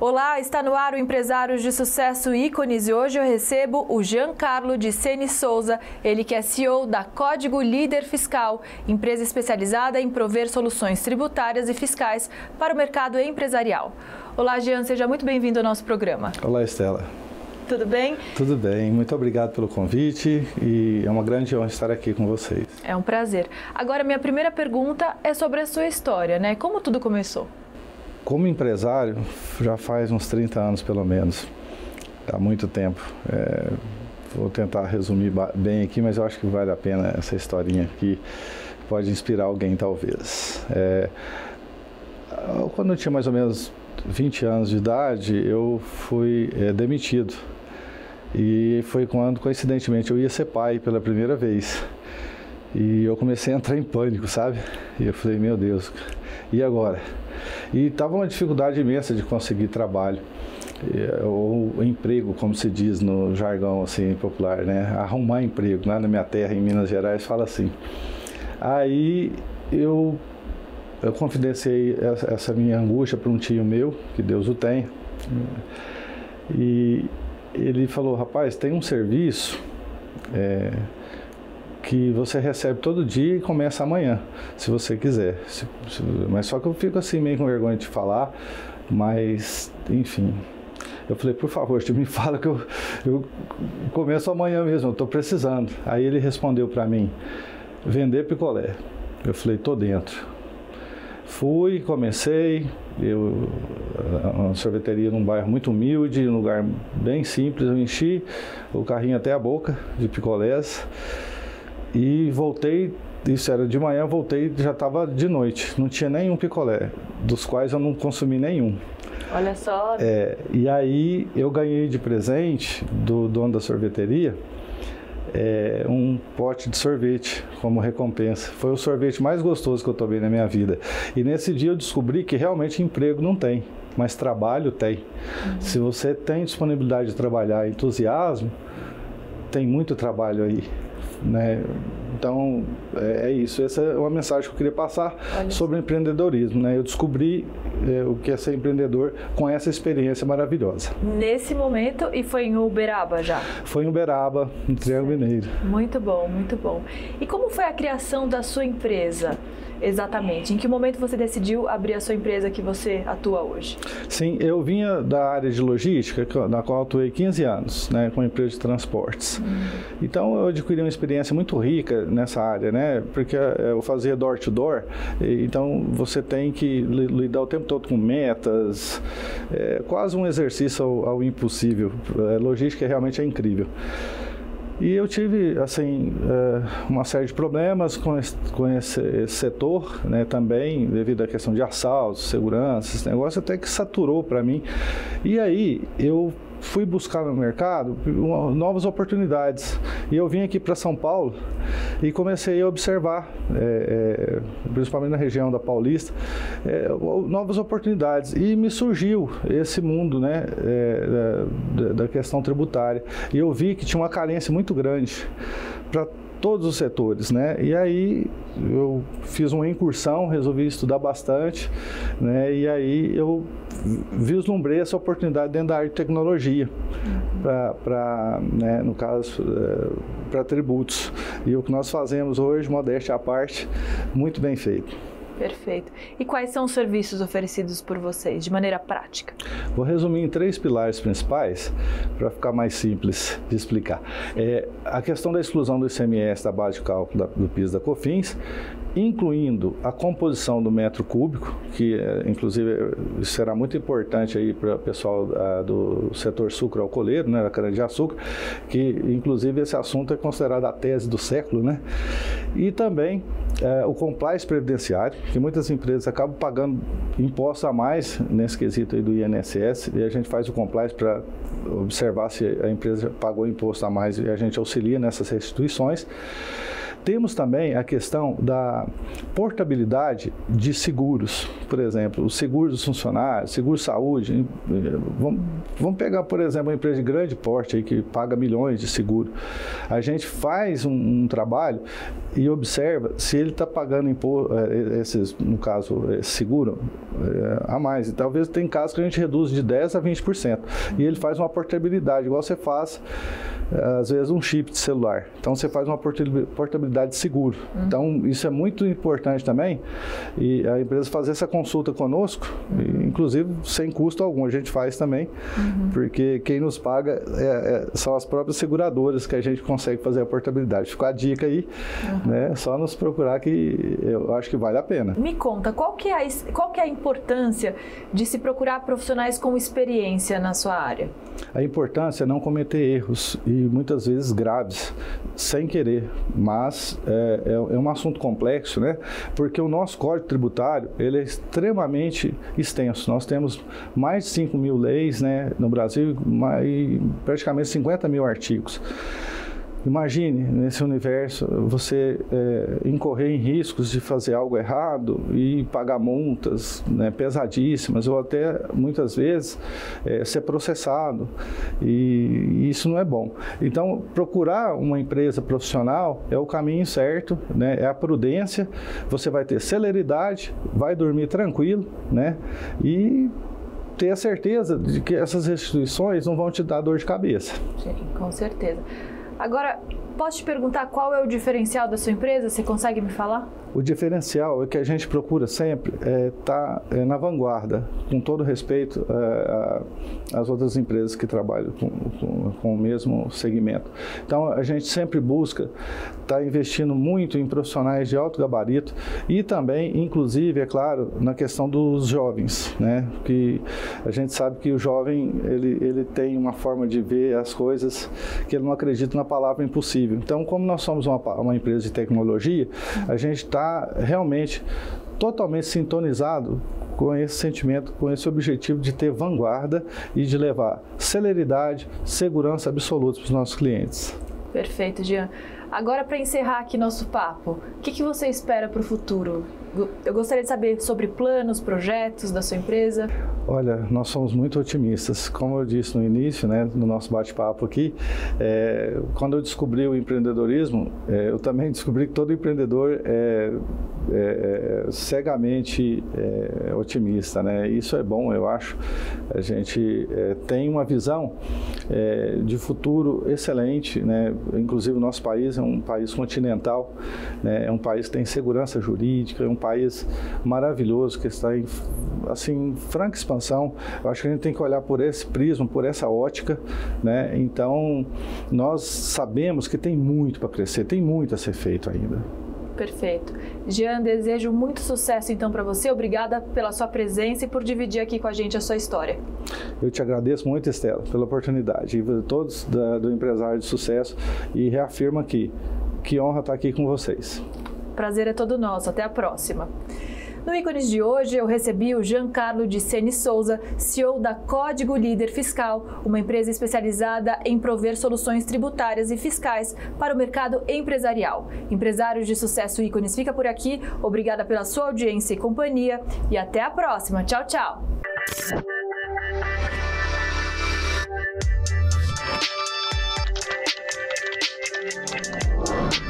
Olá, está no ar o Empresários de Sucesso Ícones e hoje eu recebo o Giancarlo de Sene Souza, ele que é CEO da Código Líder Fiscal, empresa especializada em prover soluções tributárias e fiscais para o mercado empresarial. Olá, Jean, seja muito bem-vindo ao nosso programa. Olá, Estela. Tudo bem? Tudo bem, muito obrigado pelo convite e é uma grande honra estar aqui com vocês. É um prazer. Agora, minha primeira pergunta é sobre a sua história, né? Como tudo começou? Como empresário, já faz uns 30 anos pelo menos, há muito tempo. É, vou tentar resumir bem aqui, mas eu acho que vale a pena essa historinha aqui, pode inspirar alguém talvez. É, quando eu tinha mais ou menos 20 anos de idade, eu fui é, demitido. E foi quando, coincidentemente, eu ia ser pai pela primeira vez. E eu comecei a entrar em pânico, sabe? E eu falei, meu Deus, e agora? E estava uma dificuldade imensa de conseguir trabalho ou emprego, como se diz no jargão assim popular, né? Arrumar emprego. Lá na minha terra, em Minas Gerais, fala assim. Aí eu, eu confidenciei essa, essa minha angústia para um tio meu, que Deus o tenha. E ele falou, rapaz, tem um serviço é, que você recebe todo dia e começa amanhã, se você quiser. Se, se, mas só que eu fico assim meio com vergonha de falar, mas enfim. Eu falei, por favor, me fala que eu, eu começo amanhã mesmo, eu estou precisando. Aí ele respondeu para mim, vender picolé. Eu falei, tô dentro. Fui, comecei, eu, uma sorveteria num bairro muito humilde, um lugar bem simples, eu enchi o carrinho até a boca de picolés. E voltei, isso era de manhã, voltei, já estava de noite, não tinha nenhum picolé, dos quais eu não consumi nenhum. Olha só. É, e aí eu ganhei de presente do dono da sorveteria é, um pote de sorvete como recompensa. Foi o sorvete mais gostoso que eu tomei na minha vida. E nesse dia eu descobri que realmente emprego não tem, mas trabalho tem. Uhum. Se você tem disponibilidade de trabalhar, entusiasmo, tem muito trabalho aí. Né? Então, é, é, isso. Essa é uma mensagem que eu queria passar Olha. sobre empreendedorismo. Né? Eu descobri é, o que é ser empreendedor com essa experiência maravilhosa. Nesse momento, e foi em Uberaba já? Foi em Uberaba, no Triângulo Mineiro. Muito bom, muito bom. E como foi a criação da sua empresa? Exatamente. Em que momento você decidiu abrir a sua empresa que você atua hoje? Sim, eu vinha da área de logística, na qual atuei 15 anos, né, com empresa de transportes. Hum. Então eu adquiri uma experiência muito rica nessa área, né, porque eh, eu fazia door to door, então você tem que lidar o tempo todo com metas, é quase um exercício ao, ao impossível. A logística realmente é incrível. E eu tive, assim, é, uma série de problemas com esse, com esse setor, né, também, devido à questão de assaltos, segurança, esse negócio até que saturou para mim. E aí, eu fui buscar no mercado novas oportunidades. E eu vim aqui para São Paulo e comecei a observar, é, é, principalmente na região da Paulista, é, novas oportunidades. E me surgiu esse mundo né, é, da, da questão tributária. E eu vi que tinha uma carência muito grande para todos os setores, né? E aí eu fiz uma incursão, resolvi estudar bastante, né? E aí eu vislumbrei essa oportunidade dentro da área de tecnologia, para, né, no caso, é, para tributos. E o que nós fazemos hoje, modéstia à parte, muito bem feito. Perfeito. E quais são os serviços oferecidos por vocês, de maneira prática? Vou resumir em três pilares principais, para ficar mais simples de explicar. É, a questão da exclusão do ICMS da base de cálculo da, do PIS da COFINS, incluindo a composição do metro cúbico, que é, inclusive será muito importante aí para o pessoal a, do setor sucro alcooleiro, né, da cana-de-açúcar, que inclusive esse assunto é considerado a tese do século, né? E também é, o compliance previdenciário, que muitas empresas acabam pagando impostos a mais nesse quesito aí do INSS, e a gente faz o compliance para observar se a empresa pagou imposto a mais e a gente auxilia nessas restituições. Temos também a questão da portabilidade de seguros, por exemplo, o seguro dos funcionários, seguro saúde. Vamos, vamos pegar, por exemplo, uma empresa de grande porte aí que paga milhões de seguro. A gente faz um, um trabalho e observa se ele está pagando imposto, é, esses, no caso, esse seguro é, a mais. E talvez tem casos que a gente reduz de 10% a 20%. E ele faz uma portabilidade, igual você faz às vezes um chip de celular. Então você faz uma portabilidade de seguro. Uhum. Então isso é muito importante também e a empresa fazer essa consulta conosco, uhum. inclusive sem custo algum, a gente faz também, uhum. porque quem nos paga é, é, são as próprias seguradoras que a gente consegue fazer a portabilidade. Ficou a dica aí, né? Só nos procurar que eu acho que vale a pena. Me conta, qual que é a, qual que é a importância de se procurar profissionais com experiência na sua área? A importância é não cometer erros e muitas vezes graves, sem querer. Mas é, é, é, um assunto complexo, né? Porque o nosso Código Tributário ele é extremamente extenso. Nós temos mais de 5 mil leis né, no Brasil e praticamente 50 mil artigos. Imagine nesse universo você é, incorrer em riscos de fazer algo errado e pagar multas né, pesadíssimas ou até muitas vezes é, ser processado e isso não é bom. Então procurar uma empresa profissional é o caminho certo, né, é a prudência. Você vai ter celeridade, vai dormir tranquilo, né, e ter a certeza de que essas restituições não vão te dar dor de cabeça. Sim, com certeza. Agora, posso te perguntar qual é o diferencial da sua empresa? Você consegue me falar? O diferencial é que a gente procura sempre estar é, tá, é, na vanguarda, com todo respeito é, às outras empresas que trabalham com, com, com, o mesmo segmento. Então, a gente sempre busca estar tá investindo muito em profissionais de alto gabarito e também, inclusive, é claro, na questão dos jovens, né? Que a gente sabe que o jovem ele, ele tem uma forma de ver as coisas que ele não acredita na palavra impossível. Então, como nós somos uma, uma empresa de tecnologia, a gente está está realmente totalmente sintonizado com esse sentimento, com esse objetivo de ter vanguarda e de levar celeridade, segurança absoluta para os nossos clientes. Perfeito, Jean. Agora, para encerrar aqui nosso papo, o que, que você espera para o futuro? Eu gostaria de saber sobre planos, projetos da sua empresa. Olha, nós somos muito otimistas. Como eu disse no início, né, no nosso bate-papo aqui, é, quando eu descobri o empreendedorismo, é, eu também descobri que todo empreendedor é, é, é cegamente é, otimista, né? Isso é bom, eu acho. A gente é, tem uma visão de futuro excelente, né? Inclusive o nosso país é um país continental, né? É um país que tem segurança jurídica, é um país maravilhoso que está em assim franca expansão. Eu acho que a gente tem que olhar por esse prisma, por essa ótica, né? Então nós sabemos que tem muito para crescer, tem muito a ser feito ainda. Perfeito. Jean, desejo muito sucesso então para você. Obrigada pela sua presença e por dividir aqui com a gente a sua história. Eu te agradeço muito, Estela, pela oportunidade. E todos da, do Empresário de Sucesso e reafirmo aqui que honra estar aqui com vocês. Prazer é todo nosso. Até a próxima. No Ícones de hoje, eu recebi o Giancarlo de Sene Souza, CEO da Código Líder Fiscal, uma empresa especializada em prover soluções tributárias e fiscais para o mercado empresarial. Empresários de sucesso Ícones fica por aqui. Obrigada pela sua audiência e companhia e até a próxima. Tchau, tchau. you